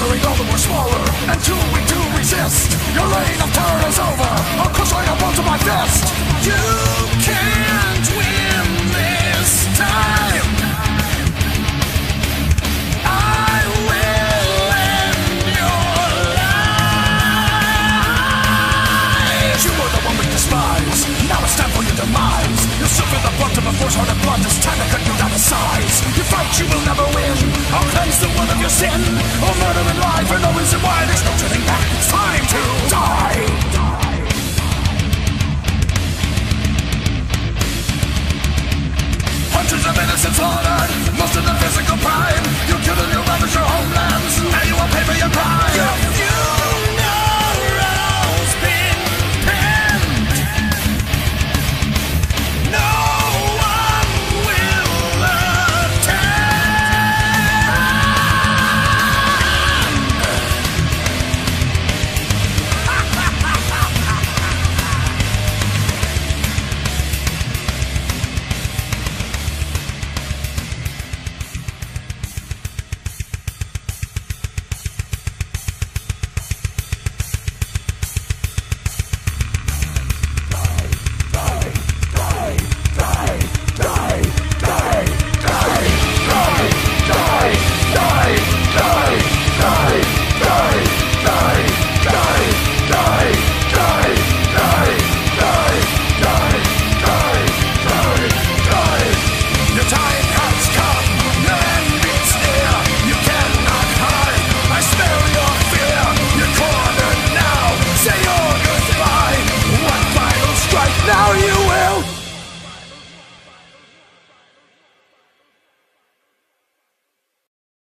smothering all the more smaller and two we do resist. Your reign of terror is over. The one of your sin. Or murder and lie for no reason why. There's no turning back. It's time to